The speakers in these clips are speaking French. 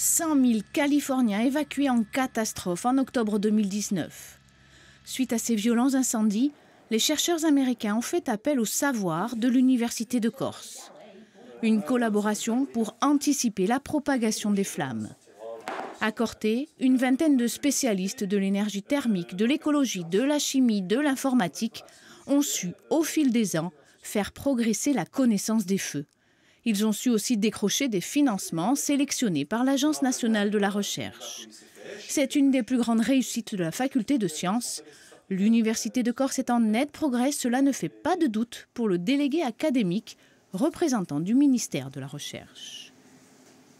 100 000 Californiens évacués en catastrophe en octobre 2019. Suite à ces violents incendies, les chercheurs américains ont fait appel au savoir de l'Université de Corse. Une collaboration pour anticiper la propagation des flammes. À Corté, une vingtaine de spécialistes de l'énergie thermique, de l'écologie, de la chimie, de l'informatique ont su, au fil des ans, faire progresser la connaissance des feux. Ils ont su aussi décrocher des financements sélectionnés par l'Agence nationale de la recherche. C'est une des plus grandes réussites de la faculté de sciences. L'Université de Corse est en net progrès, cela ne fait pas de doute pour le délégué académique représentant du ministère de la Recherche.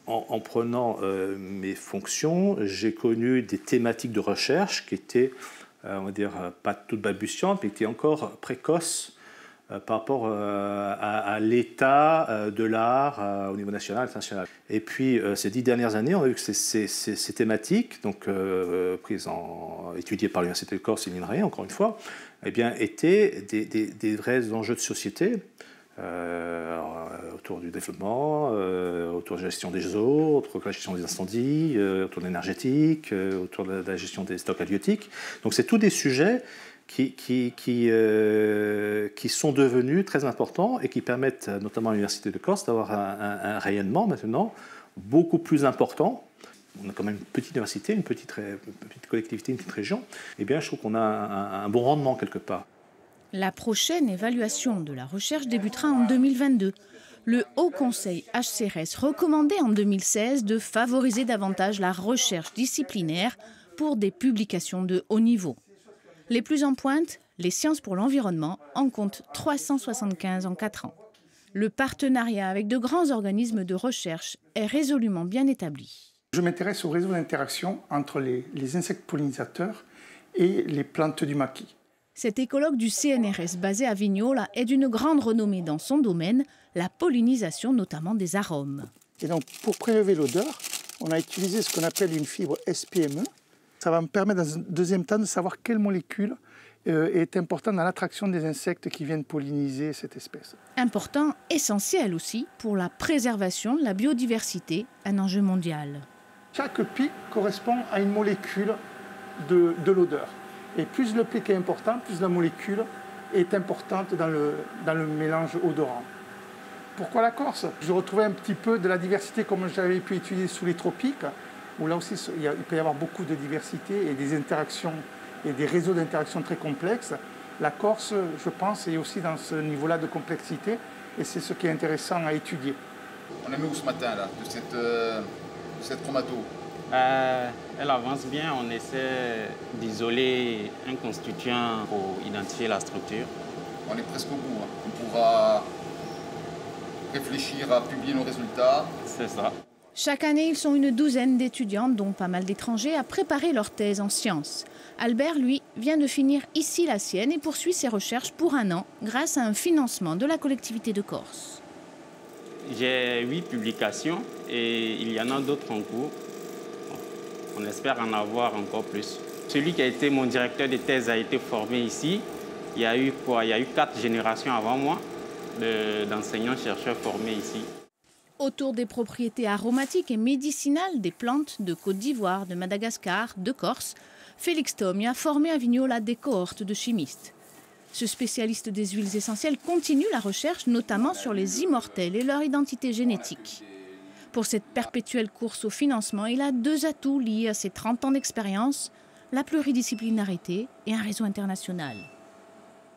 En, prenant euh, mes fonctions, j'ai connu des thématiques de recherche qui étaient, euh, on va dire, pas toutes balbutiantes, mais qui étaient encore précoces euh, par rapport euh, à, l'état euh, de l'art au niveau national et international. Et puis, ces dix dernières années, on a vu que ces, thématiques, donc étudiées par l'Université de Corse et l'INRAE, encore une fois, eh bien, étaient des, vrais enjeux de société. autour du développement, autour de la gestion des eaux, autour de la gestion des incendies, autour de l'énergétique, autour de la gestion des stocks halieutiques. Donc c'est tous des sujets euh, qui, sont devenus très importants et qui permettent notamment à l'Université de Corse d'avoir un, rayonnement maintenant beaucoup plus important. On a quand même une petite université, une petite, collectivité, une petite région. Eh bien, je trouve qu'on a un bon rendement quelque part. La prochaine évaluation de la recherche débutera en 2022 le Haut Conseil HCRS recommandait en 2016 de favoriser davantage la recherche disciplinaire pour des publications de haut niveau. Les plus en pointe, les sciences pour l'environnement, en comptent 375 en 4 ans. Le partenariat avec de grands organismes de recherche est résolument bien établi. Je m'intéresse au réseau d'interaction entre les, insectes pollinisateurs et les plantes du maquis. Cet écologue du CNRS basé à Vignola est d'une grande renommée dans son domaine, la pollinisation notamment des arômes. Et donc pour prélever l'odeur, on a utilisé ce qu'on appelle une fibre SPME, ça va me permettre dans un deuxième temps de savoir quelle molécule euh, est importante dans l'attraction des insectes qui viennent polliniser cette espèce. Important, essentiel aussi pour la préservation de la biodiversité, un enjeu mondial. Chaque pic correspond à une molécule de, de l'odeur. Et plus le pic est important, plus la molécule est importante dans le, dans le mélange odorant. Pourquoi la Corse? Je retrouvais un petit peu de la diversité comme j'avais pu étudier sous les tropiques où là aussi il, peut y avoir beaucoup de diversité et des interactions et des réseaux d'interaction très complexes. La Corse, je pense, est aussi dans ce niveau-là de complexité et c'est ce qui est intéressant à étudier. On est où ce matin là, de cette, euh, cette chromato? Euh, Elle avance bien, on essaie d'isoler un constituant pour identifier la structure. On est presque au bout, hein. on pourra réfléchir à publier nos résultats. C'est ça. Chaque année, ils sont une douzaine d'étudiantes, dont pas mal d'étrangers, à préparer leur thèse en sciences. Albert, lui, vient de finir ici la sienne et poursuit ses recherches pour un an grâce à un financement de la collectivité de Corse. J'ai huit publications et il y en a d'autres en cours. On espère en avoir encore plus. Celui qui a été mon directeur de thèse a été formé ici. Il y a eu quoi? Il y a eu quatre générations avant moi d'enseignants-chercheurs formés ici autour des propriétés aromatiques et médicinales des plantes de Côte d'Ivoire, de Madagascar, de Corse, Félix Thom a formé à Vignola des cohortes de chimistes. Ce spécialiste des huiles essentielles continue la recherche notamment sur les immortels et leur identité génétique. Pour cette perpétuelle course au financement, il a deux atouts liés à ses 30 ans d'expérience, la pluridisciplinarité et un réseau international.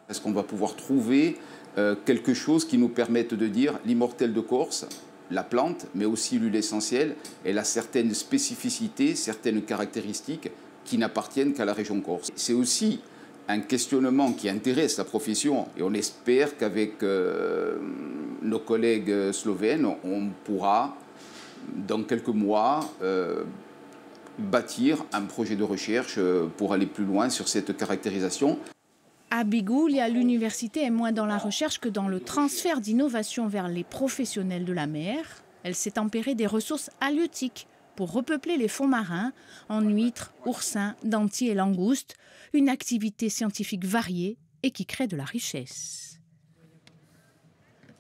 Est-ce qu'on va pouvoir trouver euh, quelque chose qui nous permette de dire l'immortel de Corse, la plante, mais aussi l'huile essentielle, elle a certaines spécificités, certaines caractéristiques qui n'appartiennent qu'à la région Corse. C'est aussi un questionnement qui intéresse la profession et on espère qu'avec euh, nos collègues slovènes, on pourra, dans quelques mois, euh, bâtir un projet de recherche euh, pour aller plus loin sur cette caractérisation. À Bigoulia, l'université est moins dans la recherche que dans le transfert d'innovation vers les professionnels de la mer. Elle s'est tempérée des ressources halieutiques pour repeupler les fonds marins en huîtres, oursins, dentiers et langoustes, une activité scientifique variée et qui crée de la richesse.